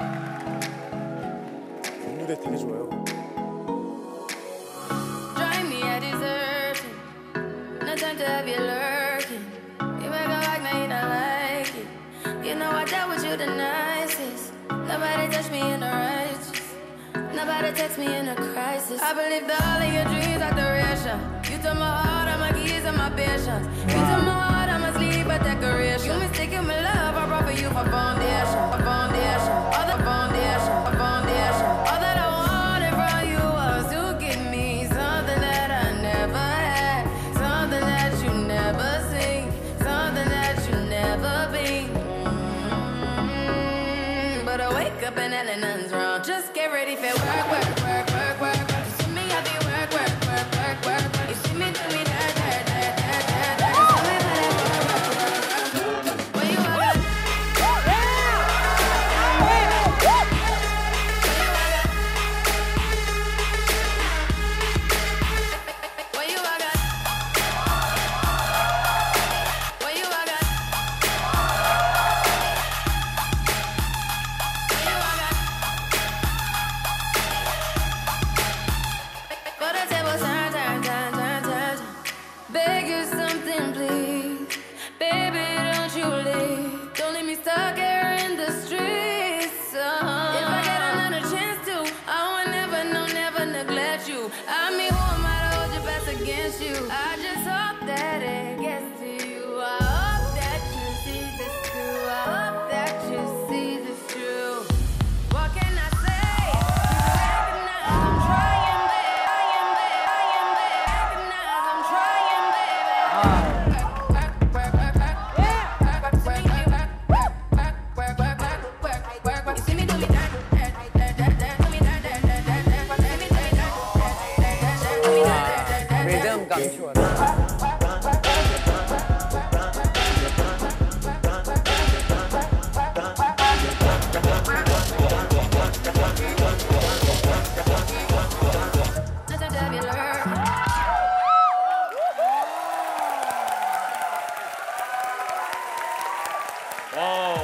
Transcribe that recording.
You me, I deserve it. No time to have you lurking. Not like it. You know I dealt with you the nicest. Nobody touched me in a righteous. Nobody text me in a crisis. I believe all of your dreams are the. You took my heart, all my keys, and my patience. You took my heart, I must leave a decoration. You mistaken my love, I brought for you for foundation. Up and nothing's wrong. Just get ready for work, work, I get another chance to, I will never, no, never neglect you. I mean, who am I to hold your best against you? I just gotten to. Oh.